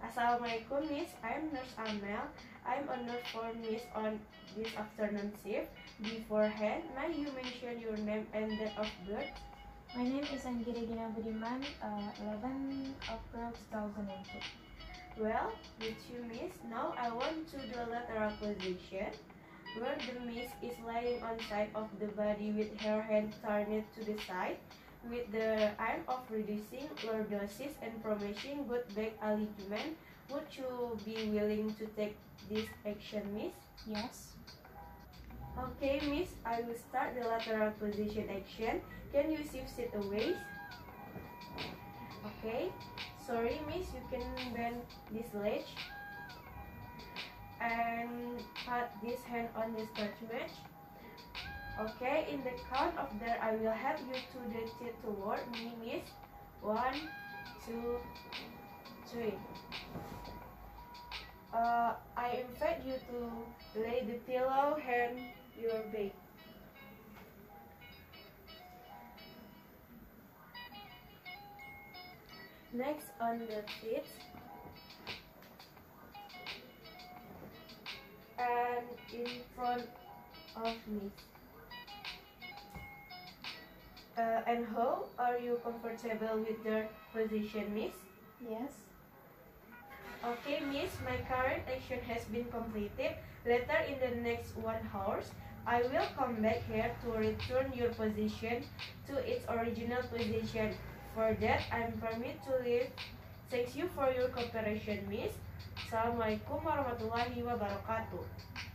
Assalamualaikum, Miss. I'm Nurse Amel. I'm a nurse for Miss on this afternoon shift. Beforehand, may you mention your name and date of birth? My name is Anggi Regina Budiman, uh, 11 April 2002. Well, with you, Miss. Now I want to do a lateral position, where the Miss is lying on side of the body with her hand turned to the side, with the aim of reducing lordosis and promoting good back alignment. Would you be willing to take this action, Miss? Yes. Okay, Miss, I will start the lateral position action. Can you shift it away? Okay. Sorry, Miss, you can bend this leg and put this hand on the stretch match. Okay, in the count of there, I will help you to the tip toward me, Miss. One, two, three. Uh, I invite you to lay the pillow hand your back. Next on the feet. And in front of me. Uh, and how are you comfortable with the position, miss? Yes. Okay, miss, my current action has been completed. Later in the next one hour, I will come back here to return your position to its original position. For that, I'm permit to leave. Thanks you for your cooperation, miss. Assalamualaikum warahmatullahi wabarakatuh.